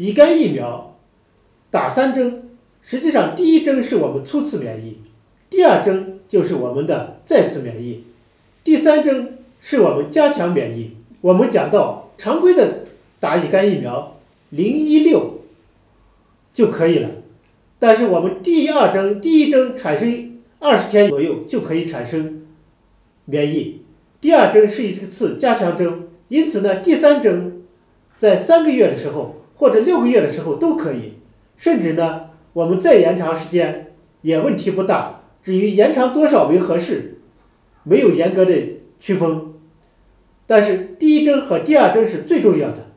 乙肝疫苗打三针，实际上第一针是我们初次免疫，第二针就是我们的再次免疫，第三针是我们加强免疫。我们讲到常规的打乙肝疫苗零一六就可以了，但是我们第二针第一针产生二十天左右就可以产生免疫，第二针是一次加强针，因此呢，第三针在三个月的时候或者六个月的时候都可以，甚至呢，我们再延长时间也问题不大。至于延长多少为合适，没有严格的区分。但是第一针和第二针是最重要的。